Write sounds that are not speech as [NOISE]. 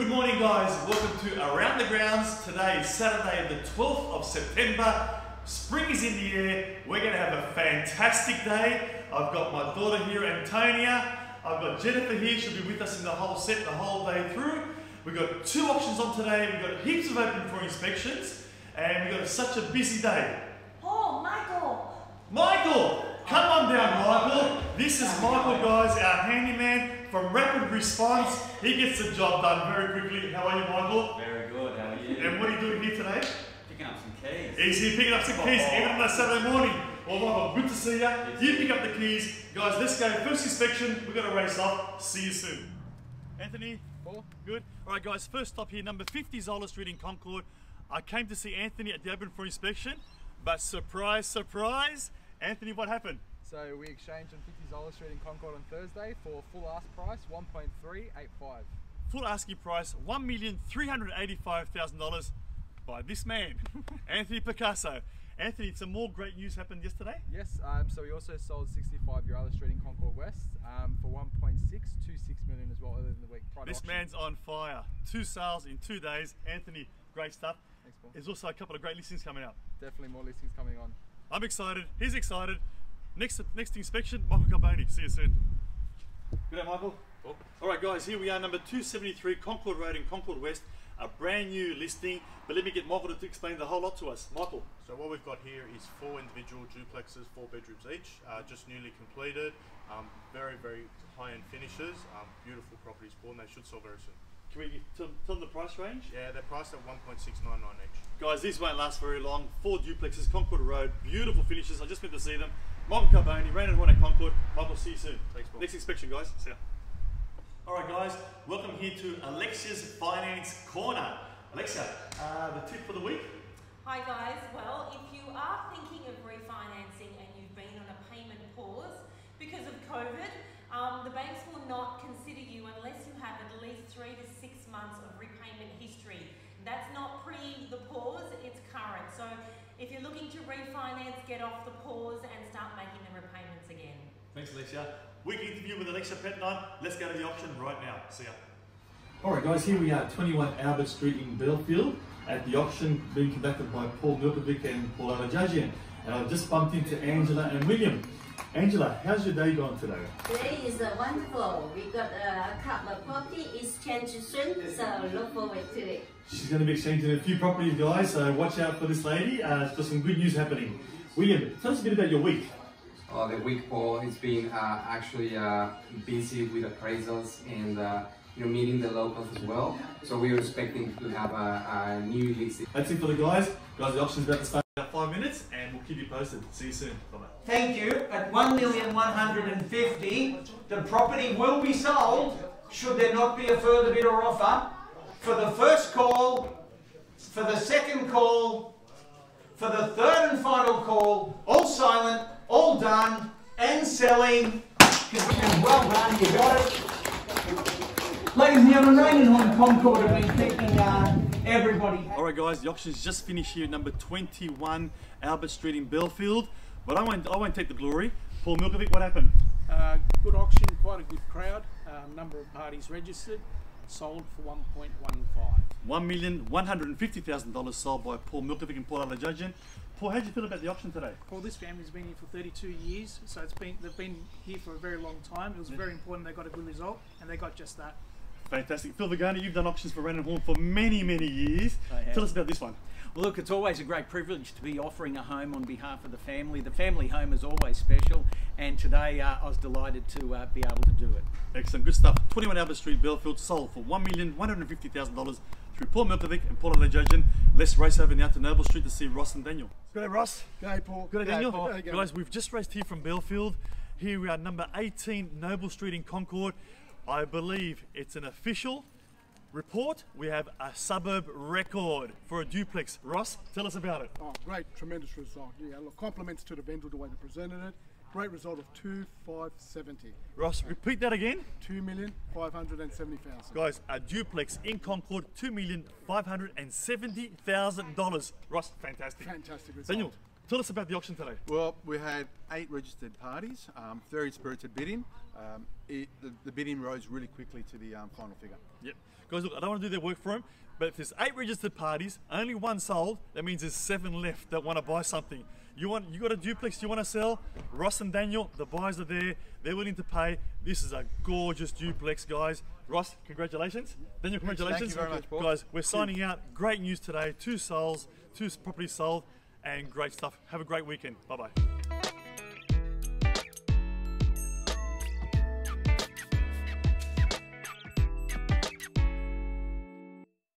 Good morning, guys. Welcome to Around the Grounds. Today is Saturday, the 12th of September. Spring is in the air. We're going to have a fantastic day. I've got my daughter here, Antonia. I've got Jennifer here. She'll be with us in the whole set the whole day through. We've got two auctions on today. We've got heaps of open for inspections, and we've got such a busy day. Oh, Michael! Michael, come on down, Michael. This is Michael, guys, our handyman from Rapid Response. He gets the job done very quickly. How are you, Michael? Very good, how are you? And what are you doing here today? Picking up some keys. He's here picking up some keys, oh. even on a Saturday morning. Well, Michael, good to see you. You pick up the keys. Guys, let's go. First inspection, we're going to race off. See you soon. Anthony? Four. Good. All right, guys, first stop here, number 50 Zola Street in Concord. I came to see Anthony at the open for inspection, but surprise, surprise, Anthony, what happened? So we exchanged on 50 Zola Street in Concord on Thursday for full ask price 1.385. Full asking price $1,385,000 by this man, [LAUGHS] Anthony Picasso. Anthony, some more great news happened yesterday. Yes, um, so we also sold 65 Yaralla Street in Concord West um, for 1.626 million as well earlier in the week. Private This auction. man's on fire. Two sales in two days. Anthony, great stuff. Thanks, Paul. There's also a couple of great listings coming up. Definitely more listings coming on. I'm excited. He's excited. Next next inspection, Michael Carboni. See you soon. Good day, Michael. All right, guys. Here we are, number 273 Concord Road in Concord West. A brand new listing. But let me get Michael to explain the whole lot to us. Michael. So what we've got here is four individual duplexes, four bedrooms each, uh, just newly completed. Um, very, very high-end finishes. Um, beautiful properties, Paul, and they should sell very soon. Can we tell, tell them the price range? Yeah, they're priced at 1.699 each. Guys, these won't last very long. Four duplexes, Concord Road, beautiful finishes. I just went to see them. Michael Carboni, Raine & Horne at Concord. Michael, see you soon. Thanks, Paul. Next inspection, guys. See ya. All right, guys, welcome here to Alexia's Finance Corner. Alexia, uh, the tip for the week? Hi guys, well, if you are thinking of refinancing and you've been on a payment pause because of COVID, um, the banks will not consider you unless you have at least three to six months of repayment history. That's not pre the pause, it's current. So if you're looking to refinance, get off the pause and start making the repayments again. Thanks, Alexia. Week interview with Alexia Petnine. Let's go to the auction right now. See ya. All right, guys, here we are at 21 Albert Street in Belfield at the auction being conducted by Paul Milkovic and Paul Alajajian. And I've just bumped into Angela and William. Angela, how's your day going today? Today is uh, wonderful. We got uh, a couple of property exchange soon, so look forward to it. She's going to be exchanging a few properties, guys, so watch out for this lady. Uh, there's got some good news happening. William, tell us a bit about your week. Uh, the week, Paul, it's been uh, actually uh, busy with appraisals and uh, you know meeting the locals as well. So we are expecting to have a, a new listing. That's it for the guys. Guys, the auction's about to start in about five minutes, and we'll keep you posted. See you soon. Bye-bye. Thank you. At one million one hundred and fifty, the property will be sold should there not be a further bid or offer. For the first call, for the second call, for the third and final call, all silent, all done, and selling. Well done, you got it. Ladies and gentlemen, Raine & Horne Concord have been keeping uh, everybody All right, guys, the auction's just finished here at number 21 Albert Street in Belfield. But I won't, I won't take the glory. Paul Milkovic, what happened? Uh, good auction, quite a good crowd, um, number of parties registered, sold for 1.15. One million one hundred and fifty thousand dollars sold by Paul Milkovic and Paul Alajajian. Paul, how do you feel about the auction today? Paul, this family's been here for 32 years, so it's been they've been here for a very long time. It was very important they got a good result, and they got just that. Fantastic. Phil Vagana, you've done auctions for Raine & Horne for many, many years. I have. Tell us about this one. Well, look, it's always a great privilege to be offering a home on behalf of the family. The family home is always special, and today uh, I was delighted to uh, be able to do it. Excellent, good stuff. 21 Albert Street, Belfield, sold for $1,150,000 through Paul Milkovic and Paul Alajajian. Let's race over now to Noble Street to see Ross and Daniel. Good day, Ross. G'day, Paul. Good day, G'day, Daniel. Paul. How you? Guys, we've just raced here from Belfield. Here we are, number 18 Noble Street in Concord. I believe it's an official report. We have a suburb record for a duplex. Ross, tell us about it. Oh, great, tremendous result. Yeah, look, compliments to the vendor the way they presented it. Great result of two five seventy. Ross, repeat that again. Two million five hundred and seventy thousand. Guys, a duplex in Concord, $2,570,000. Ross, fantastic. Fantastic result. Daniel, Tell us about the auction today. Well, we had eight registered parties, um, very spirited bidding. Um, it, the, the, bidding rose really quickly to the um, final figure. Yep. Guys, look, I don't want to do their work for them, but if there's eight registered parties, only one sold, that means there's seven left that want to buy something. You want, you got a duplex you want to sell? Ross and Daniel, the buyers are there. They're willing to pay. This is a gorgeous duplex, guys. Ross, congratulations. Daniel, congratulations. Thank you very much, Paul. Guys, we're signing out. Great news today. Two souls, two properties sold, and great stuff. Have a great weekend. Bye bye.